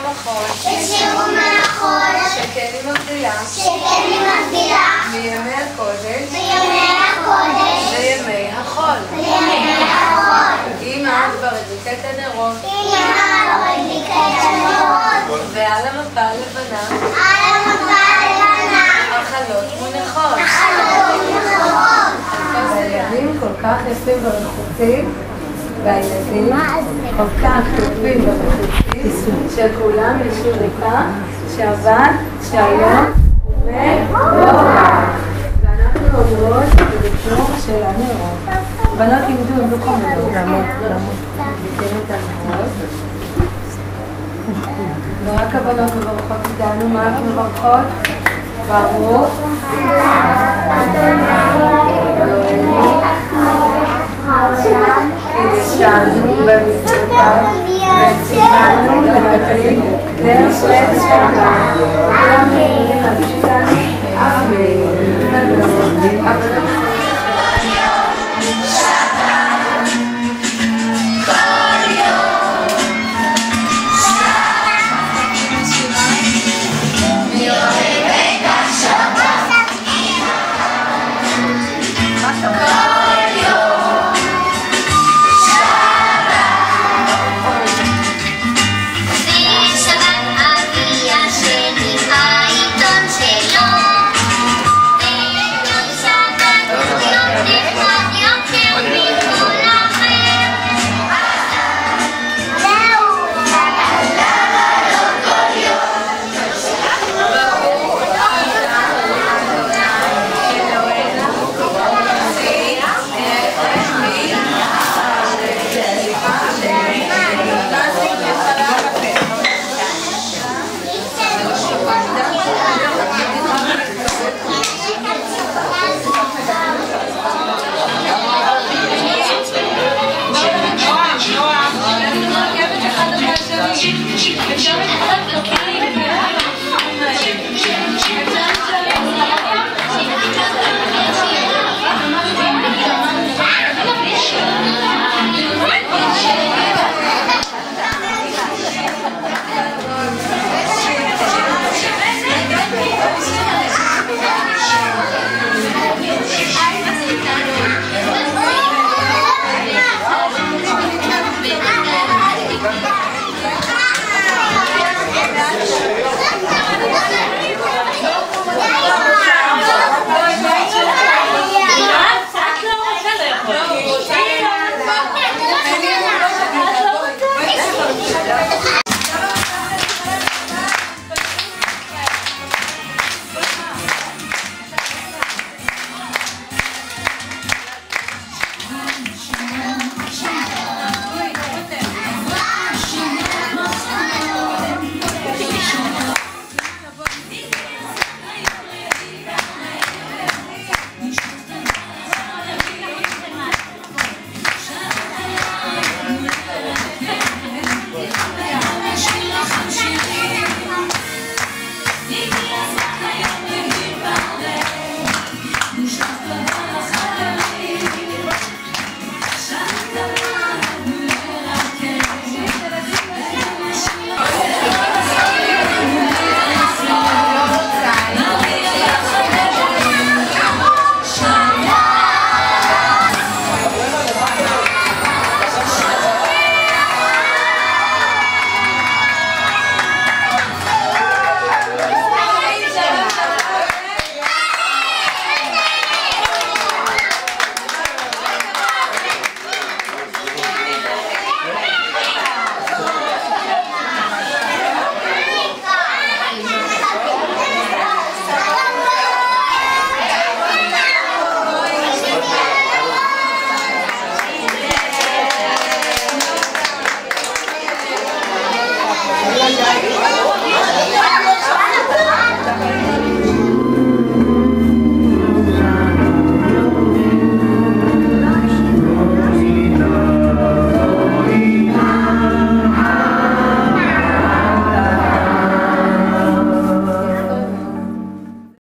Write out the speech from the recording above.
במחול, שכן היא מבדילה, מימי הקודש. לימי החול. אמא כבר הדליקה את הנרות, ועל המפה הלבנה, החלות מונחות. הילדים כל כך יפים ורחוצים, והילדים כל כך טובים ורחוצים, שכולם שהיום הוא מת לא רע. ואנחנו אומרות בביטוח של הנרות. בנות לימדו, הם לא קומדות. ניתן את הנרות. ורק הבנות מברכות איתנו, מה אנחנו מברכות? ברוך. deixar nunca me escapar, deixar nunca me crer, Deus é. Amém. Amém. lên đây